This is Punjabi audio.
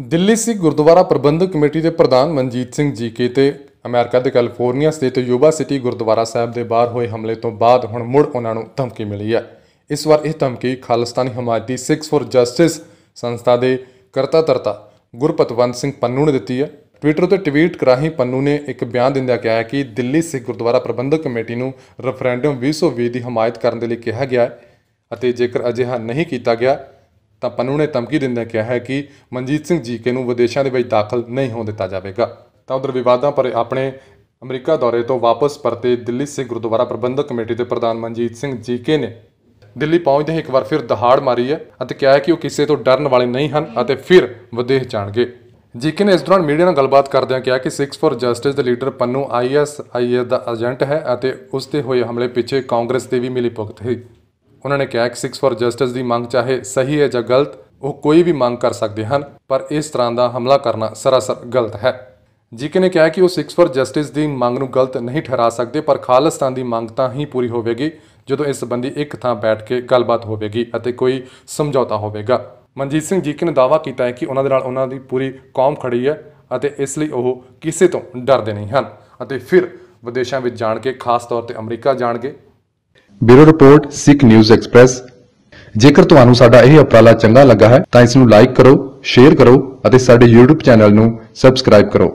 ਦਿੱਲੀ ਸਿੱਖ ਗੁਰਦੁਆਰਾ ਪ੍ਰਬੰਧਕ ਕਮੇਟੀ ਦੇ ਪ੍ਰਧਾਨ ਮਨਜੀਤ ਸਿੰਘ ਜੀਕੇ ਤੇ ਅਮਰੀਕਾ ਦੇ ਕੈਲੀਫੋਰਨੀਆ ਸਥਿਤ ਯੂਬਾ ਸਿਟੀ ਗੁਰਦੁਆਰਾ ਸਾਹਿਬ ਦੇ ਬਾਹਰ ਹੋਏ ਹਮਲੇ ਤੋਂ ਬਾਅਦ ਹੁਣ ਮੁੜ ਉਹਨਾਂ ਨੂੰ ਧਮਕੀ ਮਿਲੀ ਹੈ। ਇਸ ਵਾਰ ਇਹ ਧਮਕੀ ਖਾਲਿਸਤਾਨੀ ਹਮਾਇਤੀ ਸਿੱਖਸ ਫॉर ਜਸਟਿਸ ਸੰਸਥਾ ਦੇ ਕਰਤਾ ਧਰਤਾ ਗੁਰਪਤਵੰਤ ਸਿੰਘ ਪੰਨੂ ਨੇ ਦਿੱਤੀ ਹੈ। ਟਵਿੱਟਰ ਉੱਤੇ ਟਵੀਟ ਕਰਾਹੀਂ ਪੰਨੂ ਨੇ ਇੱਕ ਬਿਆਨ ਦਿੰਦਿਆਂ ਕਿਹਾ ਕਿ ਦਿੱਲੀ ਸਿੱਖ ਗੁਰਦੁਆਰਾ ਪ੍ਰਬੰਧਕ ਕਮੇਟੀ ਨੂੰ ਰੈਫਰੈਂਡਮ 2020 ਦੀ ਹਮਾਇਤ ਕਰਨ ਦੇ ਲਈ ਕਿਹਾ ਗਿਆ ਹੈ ਅਤੇ ਜੇਕਰ ਅਜਿਹਾ ਨਹੀਂ ਕੀਤਾ ਗਿਆ ਤਾਂ ਪੰਨੂ ਨੇ ਧਮਕੀ ਦਿੰਦਿਆਂ ਕਿਹਾ ਹੈ ਕਿ ਮਨਜੀਤ ਸਿੰਘ ਜੀਕੇ ਨੂੰ ਵਿਦੇਸ਼ਾਂ ਦੇ ਵਿੱਚ ਦਾਖਲ ਨਹੀਂ ਹੋਣ ਦਿੱਤਾ ਜਾਵੇਗਾ। ਤਾਂ ਉਧਰ ਵਿਵਾਦਾਂ ਪਰ ਆਪਣੇ ਅਮਰੀਕਾ ਦੌਰੇ ਤੋਂ ਵਾਪਸ ਪਰਤੇ ਦਿੱਲੀ ਸਿੱਖ ਗੁਰਦੁਆਰਾ ਪ੍ਰਬੰਧਕ ਕਮੇਟੀ ਦੇ ਪ੍ਰਧਾਨ ਮਨਜੀਤ ਸਿੰਘ ਜੀਕੇ ਨੇ। ਦਿੱਲੀ ਪਹੁੰਚਦੇ ਇੱਕ ਵਾਰ ਫਿਰ ਦਹਾੜ ਮਾਰੀ ਹੈ ਅਤੇ ਕਿਹਾ ਹੈ ਕਿ ਉਹ ਕਿਸੇ ਤੋਂ ਡਰਨ ਵਾਲੇ ਨਹੀਂ ਹਨ ਅਤੇ ਫਿਰ ਵਿਦੇਸ਼ ਜਾਣਗੇ। ਜੀਕੇ ਨੇ ਇਸ ਦੌਰਾਨ ਮੀਡੀਆ ਨਾਲ ਗੱਲਬਾਤ ਕਰਦਿਆਂ ਕਿਹਾ ਕਿ ਸਿੱਖਸ ਫॉर ਜਸਟਿਸ ਦੇ ਲੀਡਰ ਪੰਨੂ ਆਈਐਸਆਈਐਸ ਦਾ ਏਜੰਟ ਹੈ ਅਤੇ ਉਸ ਤੇ ਹੋਏ ਹਮਲੇ ਪਿੱਛੇ ਕਾਂਗਰਸ ਦੇ ਵੀ ਮਿਲੀ ਭੁਗਤ ਹੈ ਉਹਨਾਂ ਨੇ ਕਿਹਾ ਕਿ ਸਿੱਖਸ ਫॉर ਜਸਟਿਸ ਦੀ ਮੰਗ ਚਾਹੇ ਸਹੀ ਹੈ ਜਾਂ ਗਲਤ, ਉਹ ਕੋਈ ਵੀ ਮੰਗ ਕਰ ਸਕਦੇ ਹਨ, ਪਰ ਇਸ ਤਰ੍ਹਾਂ ਦਾ ਹਮਲਾ ਕਰਨਾ ਸਰਾਸਰ ਗਲਤ ਹੈ। ਜੀਕੇ ਨੇ ਕਿਹਾ ਕਿ ਉਹ ਸਿੱਖਸ ਫॉर ਜਸਟਿਸ ਦੀ ਮੰਗ ਨੂੰ ਗਲਤ ਨਹੀਂ ਠਹਿਰਾ ਸਕਦੇ, ਪਰ ਖਾਲਿਸਤਾਨ ਦੀ ਮੰਗ ਤਾਂ ਹੀ ਪੂਰੀ ਹੋਵੇਗੀ ਜਦੋਂ ਇਸ ਸੰਬੰਧੀ ਇੱਕ ਥਾਂ ਬੈਠ ਕੇ ਗੱਲਬਾਤ ਹੋਵੇਗੀ ਅਤੇ ਕੋਈ ਸਮਝੌਤਾ ਹੋਵੇਗਾ। ਮਨਜੀਤ ਸਿੰਘ ਜੀਕੇ ਨੇ ਦਾਅਵਾ ਕੀਤਾ ਹੈ ਕਿ ਉਹਨਾਂ ਦੇ ਨਾਲ ਉਹਨਾਂ ਦੀ ਪੂਰੀ ਕੌਮ ਖੜੀ ਹੈ ਅਤੇ ਇਸ ਲਈ ਉਹ ਕਿਸੇ ਤੋਂ ਡਰਦੇ ਨਹੀਂ ਹਨ ਅਤੇ ਫਿਰ ਵਿਦੇਸ਼ਾਂ ਵਿੱਚ ਜਾਣ ਕੇ, ਖਾਸ ਤੌਰ ਤੇ ਅਮਰੀਕਾ ਜਾਣਗੇ। Bureau report, Sikh News Express. ਜੇਕਰ ਤੁਹਾਨੂੰ ਸਾਡਾ ਇਹ ਉਪਰਾਲਾ ਚੰਗਾ ਲੱਗਾ ਹੈ, ਤਾਂ ਇਸ ਨੂੰ ਲਾਈਕ ਕਰੋ ਸ਼ੇਅਰ ਕਰੋ ਅਤੇ ਸਾਡੇ YouTube ਚੈਨਲ ਨੂੰ ਸਬਸਕ੍ਰਾਈਬ ਕਰੋ।